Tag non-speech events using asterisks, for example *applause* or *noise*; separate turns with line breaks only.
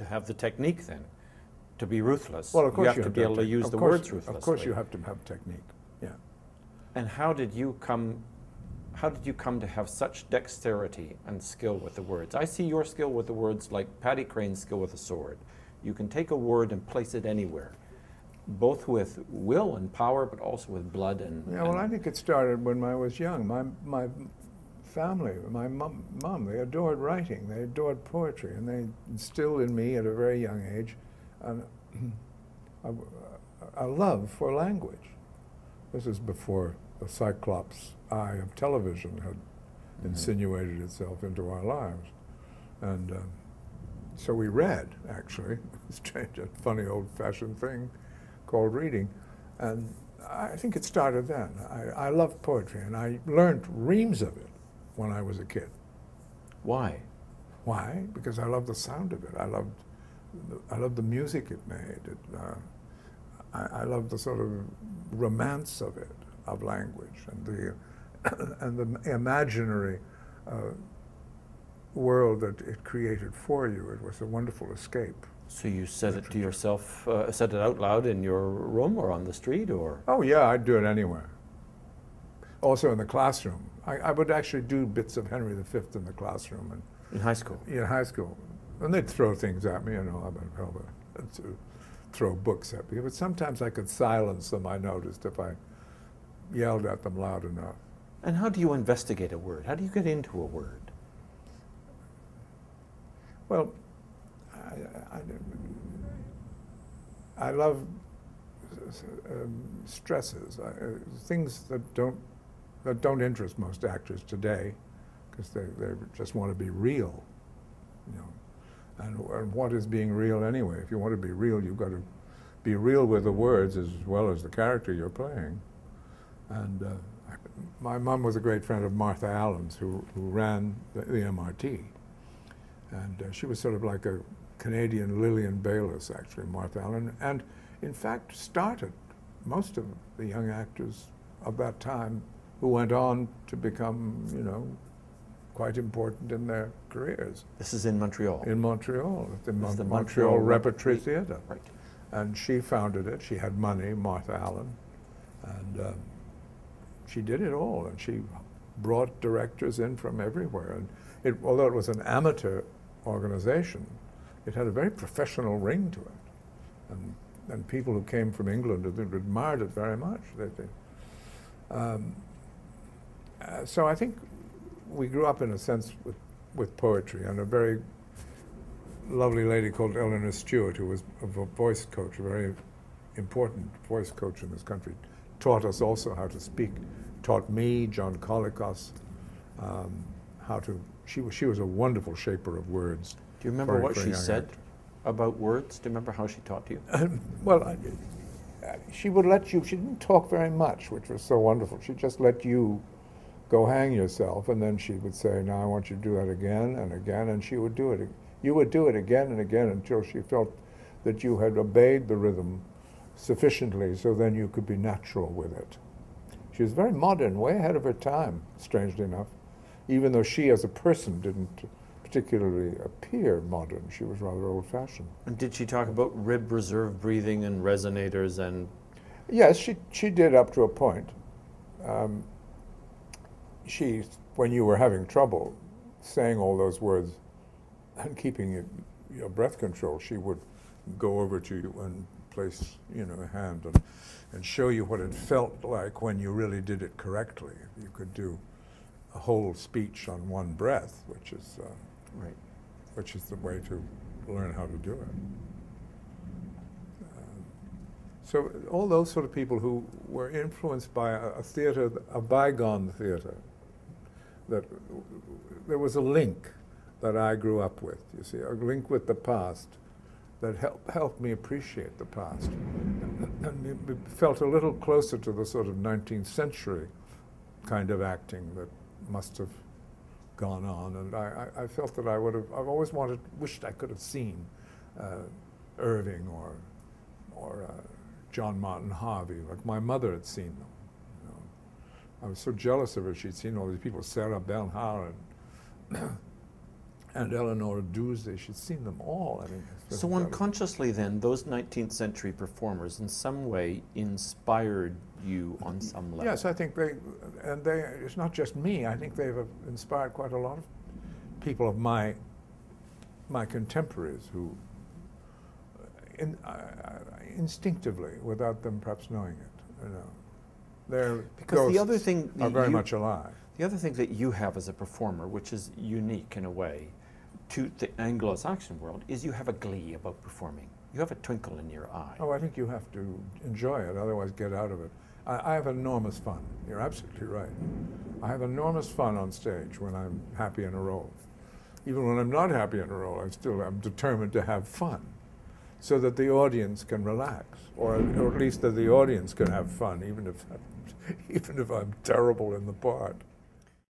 to have the technique then, to be ruthless.
Well, of course
you have
you
to be able to
tech-
use the
course-
words ruthlessly.
Of course, you have to have technique. Yeah.
And how did you come? How did you come to have such dexterity and skill with the words? I see your skill with the words like Paddy Crean's skill with a sword. You can take a word and place it anywhere, both with will and power, but also with blood and.
Yeah, well,
and-
I think it started when I was young. My my family, my mom, mom, they adored writing, they adored poetry, and they instilled in me at a very young age an, *clears throat* a, a love for language. This is before the cyclops eye of television had insinuated itself into our lives, and. Um, so we read, actually, *laughs* strange, a funny old-fashioned thing called reading, and I think it started then. I, I loved poetry, and I learned reams of it when I was a kid.
Why?
Why? Because I loved the sound of it. I loved, the, I loved the music it made. It, uh, I, I loved the sort of romance of it, of language, and the *coughs* and the imaginary uh, world that it created for you. It was a wonderful escape.
So you said it to yourself, uh, said it out loud in your room or on the street, or
Oh yeah, I'd do it anywhere. Also in the classroom. I, I would actually do bits of Henry V in the classroom and
in high school.
in high school. And they'd throw things at me, you know, I would help to throw books at me. But sometimes I could silence them, I noticed, if I yelled at them loud enough.
And how do you investigate a word? How do you get into a word?
Well, I, I, I love um, stresses, I, uh, things that don't that don't interest most actors today, because they, they just want to be real, you know. And, and what is being real anyway? If you want to be real, you've got to be real with the words as well as the character you're playing. And uh, my mom was a great friend of Martha Allan's, who, who ran the, the MRT. And uh, she was sort of like a Canadian Lillian Baylis, actually, Martha Allan, and in fact started most of the young actors of that time who went on to become, you know, quite important in their careers
This is in Montreal.
in Montreal, at the, Mon-
the
Montreal,
Montreal
Repertory
Rep-
Theatre.
Right.
And she founded it. She had money, Martha Allan, and um, she did it all. And she brought directors in from everywhere. And it, although it was an amateur organization, it had a very professional ring to it. And, and people who came from England admired it very much. They, they, um, uh, so I think we grew up in a sense with, with poetry and a very lovely lady called Eleanor Stuart, who was a voice coach, a very important voice coach in this country, taught us also how to speak, taught me, John Colicos, um, how to, she was, she was a wonderful shaper of words.
Do you remember what she said
actor.
about words? Do you remember how she taught you?
well, I, uh, she would let you, she didn't talk very much, which was so wonderful. She just let you go hang yourself, and then she would say, Now I want you to do that again and again, and she would do it. You would do it again and again until she felt that you had obeyed the rhythm sufficiently so then you could be natural with it. She was very modern, way ahead of her time, strangely enough, even though she as a person didn't particularly appear modern. She was rather old fashioned.
And did she talk about rib reserve breathing and resonators and
Yes, she, she did up to a point. Um, she, when you were having trouble saying all those words and keeping your, your breath control, she would go over to you and place, you know, a hand and, and show you what it felt like when you really did it correctly. You could do a whole speech on one breath, which is, uh,
right?
which is the way to learn how to do it. So all those sort of people who were influenced by a, a theater, a bygone theater, that there was a link that I grew up with. You see, a link with the past that helped helped me appreciate the past, and felt a little closer to the sort of 19th century kind of acting that must have gone on. And I, I, I felt that I would have. I've always wanted, wished I could have seen uh, Irving or or uh, John Martin Harvey, like my mother had seen them. I was so jealous of her. She'd seen all these people, Sarah Bernhardt and, *clears throat* and Eleanor Duse. She'd seen them all. I mean,
So unconsciously, then, those 19th century performers in some way inspired you on some level.
Yes, I think they, and they, it's not just me, I think they've uh, inspired quite a lot of people of my, my contemporaries who, uh, in, uh, instinctively, without them perhaps knowing it, you know. Their
Because the other thing
are very
you-
much alive.
The other thing that you have as a performer, which is unique in a way to the Anglo-Saxon world, is you have a glee about performing. You have a twinkle in your eye.
Oh, I think you have to enjoy it, otherwise get out of it. I, I have enormous fun. You're absolutely right. I have enormous fun on stage when I'm happy in a role. Even when I'm not happy in a role, I still am determined to have fun, so that the audience can relax, or, or at least that the audience can have fun, even if *laughs* even if I'm terrible in the part.